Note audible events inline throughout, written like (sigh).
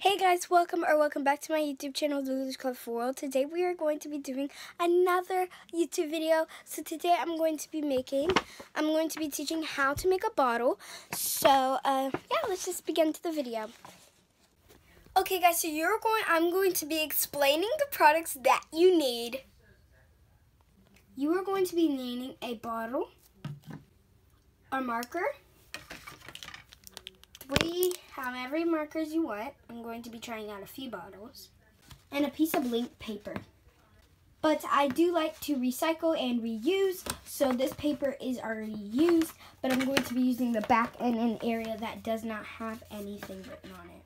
Hey guys, welcome or welcome back to my YouTube channel, The Lulu's Colorful World. Today we are going to be doing another YouTube video. So today I'm going to be making, I'm going to be teaching how to make a bottle. So uh, yeah, let's just begin to the video. Okay guys, so you're going, I'm going to be explaining the products that you need. You are going to be needing a bottle, a marker, three, however markers you want. I'm going to be trying out a few bottles. And a piece of blank paper. But I do like to recycle and reuse, so this paper is already used, but I'm going to be using the back in an area that does not have anything written on it.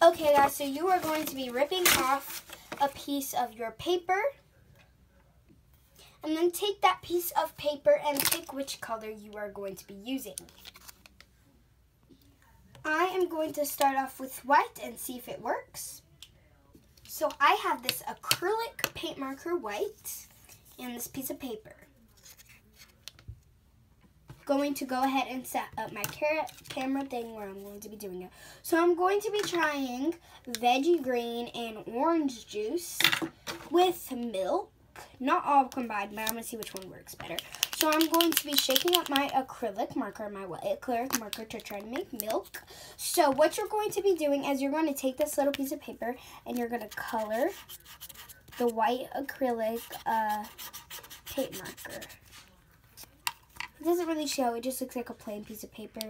Okay guys, so you are going to be ripping off a piece of your paper. And then take that piece of paper and pick which color you are going to be using. I am going to start off with white and see if it works. So I have this acrylic paint marker white and this piece of paper. Going to go ahead and set up my camera thing where I'm going to be doing it. So I'm going to be trying veggie green and orange juice with milk. Not all combined, but I'm going to see which one works better. So I'm going to be shaking up my acrylic marker, my white acrylic marker to try to make milk. So what you're going to be doing is you're going to take this little piece of paper and you're going to color the white acrylic uh, paint marker. It doesn't really show, it just looks like a plain piece of paper.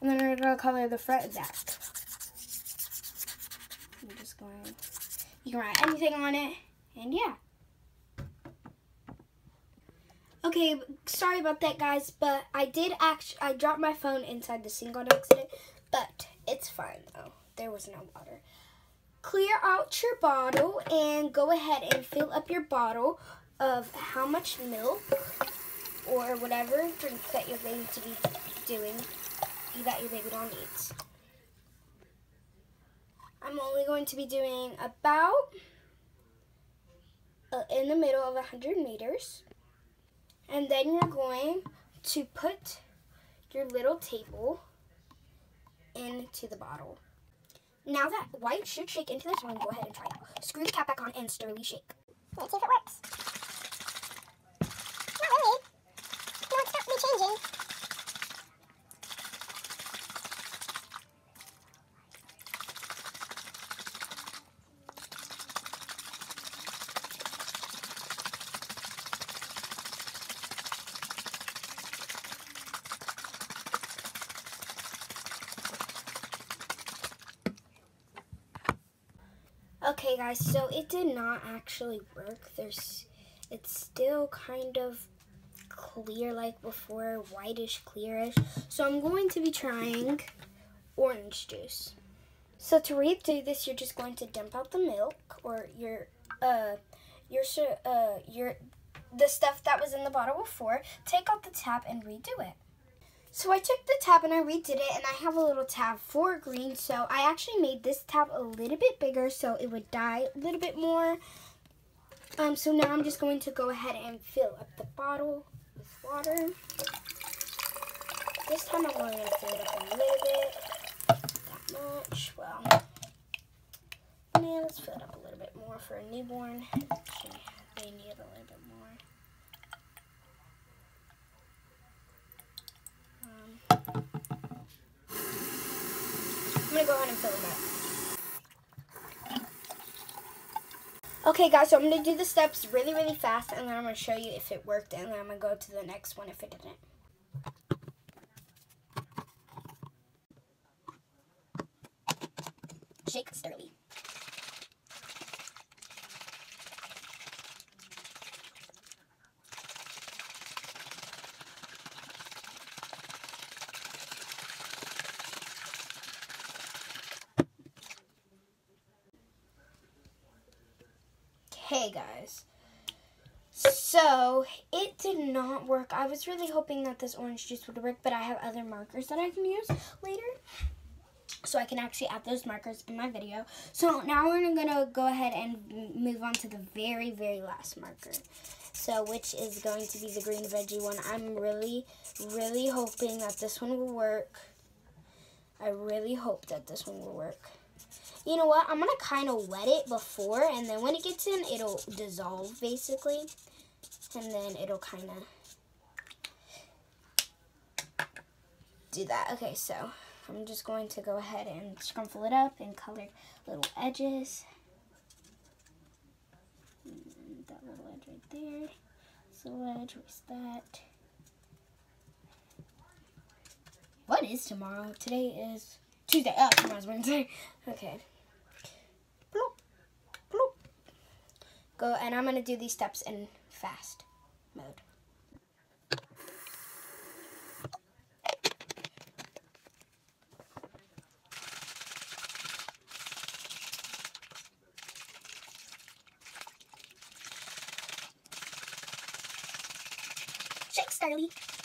And then we're going to color the front and back. I'm just going, you can write anything on it, and yeah. Okay, sorry about that, guys, but I did actually, I dropped my phone inside the sink on accident, but it's fine, though. There was no water. Clear out your bottle and go ahead and fill up your bottle of how much milk or whatever drink that you're going to be doing that your baby doll needs. I'm only going to be doing about uh, in the middle of 100 meters. And then you're going to put your little table into the bottle. Now that white should shake into this one, go ahead and try it. Screw the cap back on and stirly shake. Let's see if it works. Not really. No, it's not really changing. Okay guys, so it did not actually work. There's, it's still kind of clear like before, whitish, clearish. So I'm going to be trying orange juice. So to redo this, you're just going to dump out the milk or your, uh, your, uh, your, the stuff that was in the bottle before. Take out the tap and redo it. So I took the tab and I redid it and I have a little tab for green. So I actually made this tab a little bit bigger so it would dye a little bit more. Um, so now I'm just going to go ahead and fill up the bottle with water. This time I'm going to fill it up a little bit. That much. Well, yeah, let's fill it up a little bit more for a newborn. They need a little bit more. Gonna go ahead and fill them up. Okay guys, so I'm gonna do the steps really, really fast and then I'm gonna show you if it worked and then I'm gonna go to the next one if it didn't. Shake stirly. Hey guys. So, it did not work. I was really hoping that this orange juice would work, but I have other markers that I can use later. So I can actually add those markers in my video. So now we're going to go ahead and move on to the very, very last marker. So, which is going to be the green veggie one. I'm really, really hoping that this one will work. I really hope that this one will work. You know what? I'm going to kind of wet it before, and then when it gets in, it'll dissolve, basically. And then it'll kind of do that. Okay, so I'm just going to go ahead and scrumple it up and color little edges. And that little edge right there. So edge, where's that? What is tomorrow? Today is Tuesday. Oh, tomorrow's Wednesday. (laughs) Okay. Go, and I'm going to do these steps in fast mode. Shake, Starly.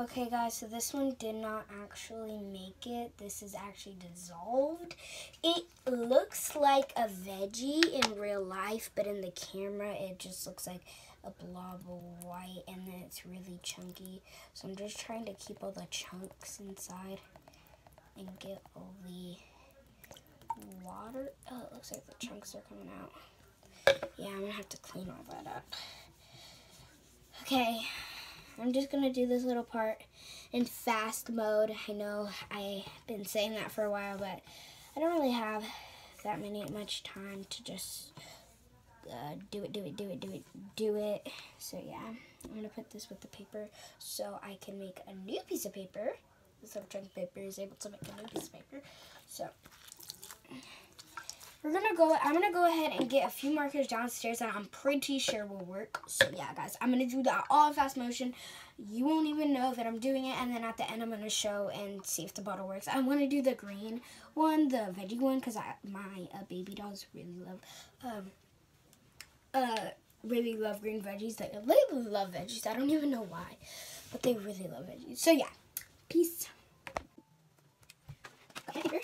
Okay guys, so this one did not actually make it. This is actually dissolved. It looks like a veggie in real life, but in the camera it just looks like a blob of white and then it's really chunky. So I'm just trying to keep all the chunks inside and get all the water. Oh, it looks like the chunks are coming out. Yeah, I'm gonna have to clean all that up. Okay, I'm just gonna do this little part in fast mode. I know I've been saying that for a while, but I don't really have that many much time to just uh, do it, do it, do it, do it, do it. So yeah, I'm gonna put this with the paper so I can make a new piece of paper. This little chunk of paper is able to make a new piece of paper. So we're gonna go, I'm gonna go ahead and get a few markers downstairs that I'm pretty sure will work. So yeah, guys, I'm gonna do that all fast motion. You won't even know that I'm doing it. And then at the end, I'm gonna show and see if the bottle works. I wanna do the green one, the veggie one, because I, my uh, baby dolls really love, um, uh, really love green veggies. They, they love veggies. I don't even know why, but they really love veggies. So yeah, peace. Okay,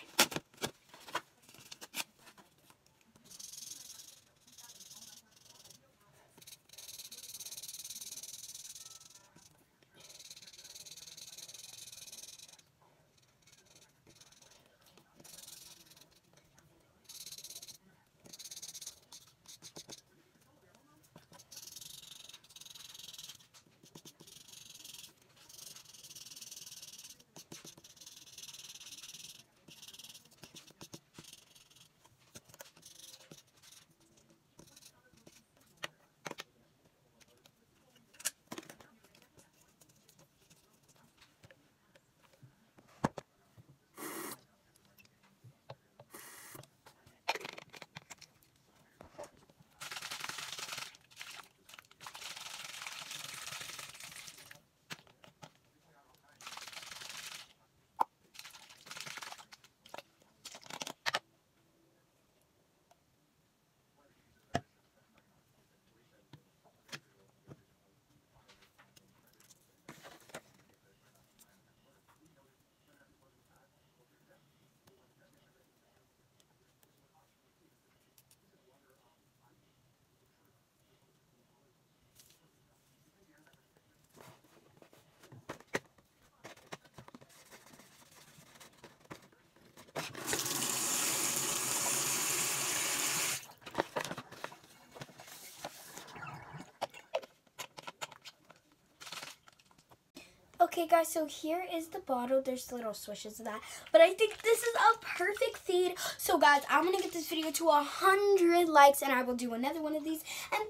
Okay guys, so here is the bottle. There's little swishes of that. But I think this is a perfect feed. So guys, I'm going to get this video to 100 likes and I will do another one of these. And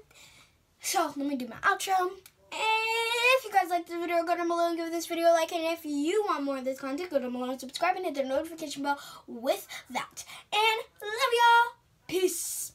so let me do my outro. And If you guys liked the video, go down below and give this video a like. And if you want more of this content, go down below and subscribe and hit the notification bell with that. And love y'all. Peace.